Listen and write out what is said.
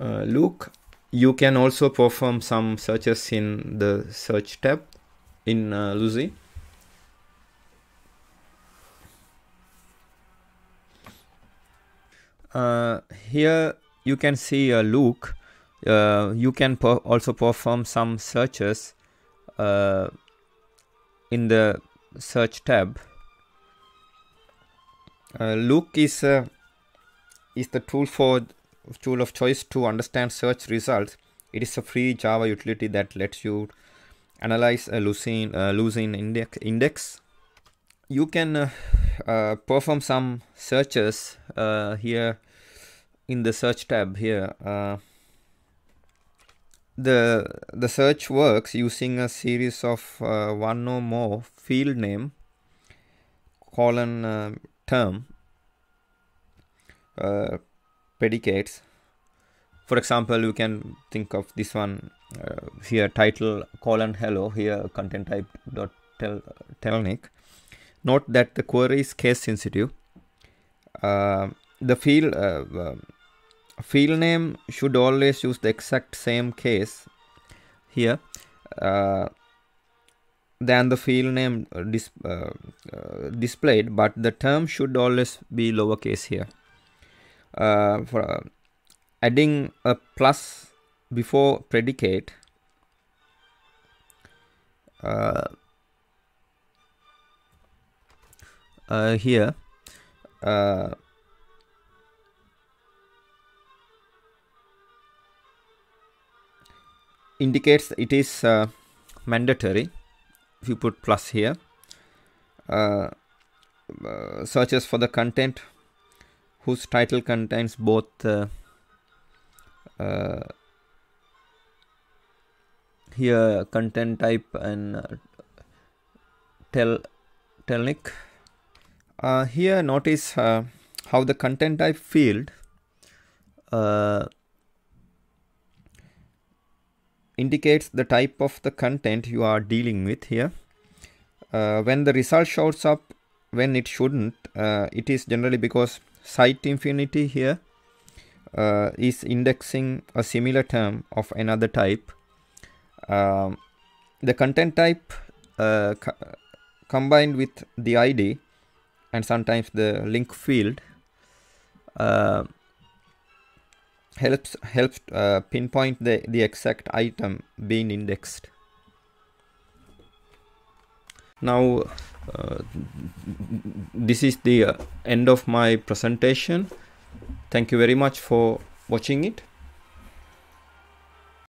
uh, Luke you can also perform some searches in the search tab in uh, Lucene uh, here you can see a look uh, you can per also perform some searches uh, in the search tab. Uh, Luke is uh, is the tool for tool of choice to understand search results. It is a free java utility that lets you analyze a Lucene, uh, Lucene index, index. You can uh, uh, perform some searches uh, here in the search tab here uh, the the search works using a series of uh, one or more field name colon uh, term. Uh, predicates. For example you can think of this one uh, here title colon hello here content type dot tel Telerik. Note that the query is case sensitive. Uh, the field uh, field name should always use the exact same case here uh, than the field name uh, dis uh, uh, displayed but the term should always be lowercase here uh, for uh, adding a plus before predicate here indicates it is uh, mandatory. If you put plus here uh, uh, searches for the content whose title contains both uh, uh, here content type and uh, tell Telerik here notice how the content type field indicates the type of the content you are dealing with here. Uh, when the result shows up when it shouldn't, uh, it is generally because Sitefinity here uh, is indexing a similar term of another type. Um, the content type uh, co combined with the ID and sometimes the link field uh, helps helps uh, pinpoint the the exact item being indexed now uh, this is the uh, end of my presentation. Thank you very much for watching it